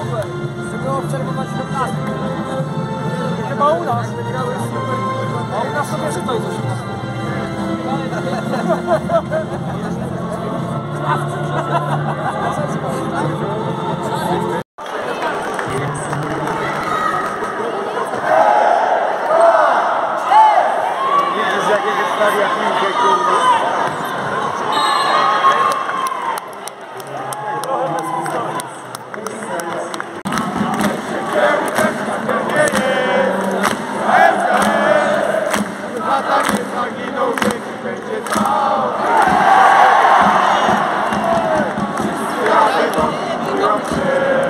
ogóle. To było 2017. Chyba u nas. A u nas to wiesz, to jest 18. Widzisz jakiego stawia piłkę, kurde. York.